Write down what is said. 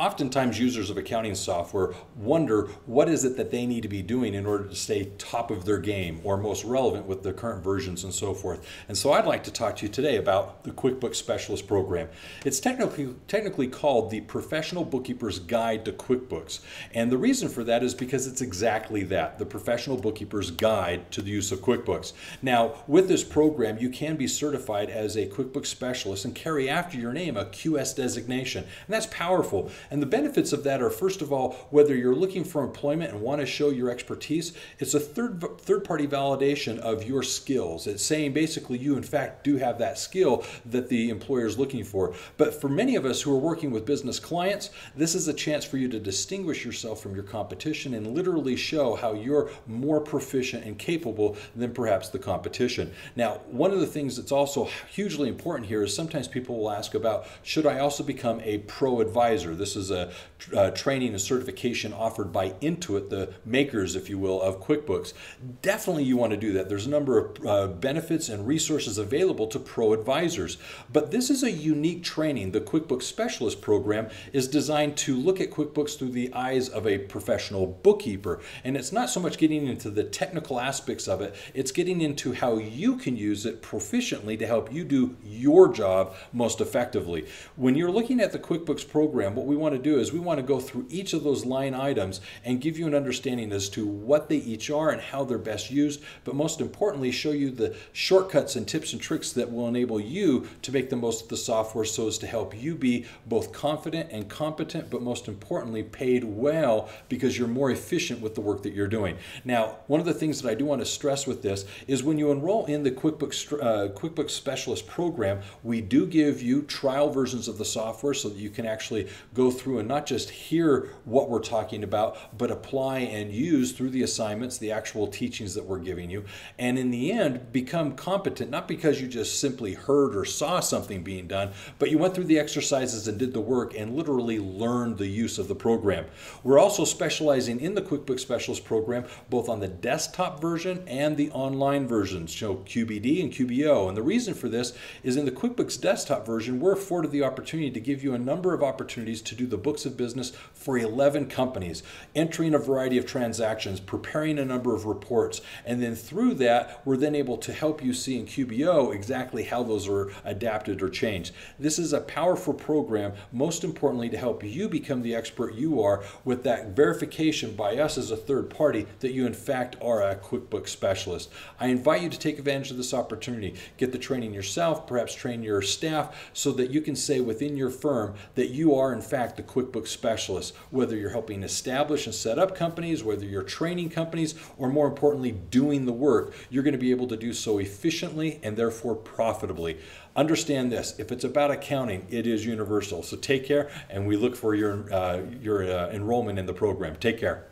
oftentimes users of accounting software wonder what is it that they need to be doing in order to stay top of their game or most relevant with the current versions and so forth. And so I'd like to talk to you today about the QuickBooks Specialist Program. It's technically, technically called the Professional Bookkeeper's Guide to QuickBooks. And the reason for that is because it's exactly that, the Professional Bookkeeper's Guide to the use of QuickBooks. Now, with this program, you can be certified as a QuickBooks Specialist and carry after your name a QS designation. And that's powerful. And the benefits of that are, first of all, whether you're looking for employment and want to show your expertise, it's a third, third party validation of your skills. It's saying basically you, in fact, do have that skill that the employer is looking for. But for many of us who are working with business clients, this is a chance for you to distinguish yourself from your competition and literally show how you're more proficient and capable than perhaps the competition. Now, one of the things that's also hugely important here is sometimes people will ask about should I also become a ProAdvisor? This is is a, a training and certification offered by Intuit, the makers, if you will, of QuickBooks. Definitely you want to do that. There's a number of uh, benefits and resources available to ProAdvisors. But this is a unique training. The QuickBooks Specialist Program is designed to look at QuickBooks through the eyes of a professional bookkeeper. And it's not so much getting into the technical aspects of it, it's getting into how you can use it proficiently to help you do your job most effectively. When you're looking at the QuickBooks program, what we want to do is we want to go through each of those line items and give you an understanding as to what they each are and how they're best used, but most importantly, show you the shortcuts and tips and tricks that will enable you to make the most of the software so as to help you be both confident and competent, but most importantly, paid well because you're more efficient with the work that you're doing. Now, one of the things that I do want to stress with this is when you enroll in the QuickBooks, uh, QuickBooks Specialist program, we do give you trial versions of the software so that you can actually go through and not just hear what we're talking about, but apply and use through the assignments the actual teachings that we're giving you. And in the end, become competent, not because you just simply heard or saw something being done, but you went through the exercises and did the work and literally learned the use of the program. We're also specializing in the QuickBooks Specialist program, both on the desktop version and the online versions, so QBD and QBO. And the reason for this is in the QuickBooks desktop version, we're afforded the opportunity to give you a number of opportunities to do the books of business for 11 companies, entering a variety of transactions, preparing a number of reports, and then through that, we're then able to help you see in QBO exactly how those are adapted or changed. This is a powerful program, most importantly, to help you become the expert you are with that verification by us as a third party that you, in fact, are a QuickBooks specialist. I invite you to take advantage of this opportunity. Get the training yourself, perhaps train your staff, so that you can say within your firm that you are, in fact, the QuickBooks specialist, whether you're helping establish and set up companies, whether you're training companies, or more importantly, doing the work, you're going to be able to do so efficiently and therefore profitably. Understand this if it's about accounting, it is universal. So take care, and we look for your, uh, your uh, enrollment in the program. Take care.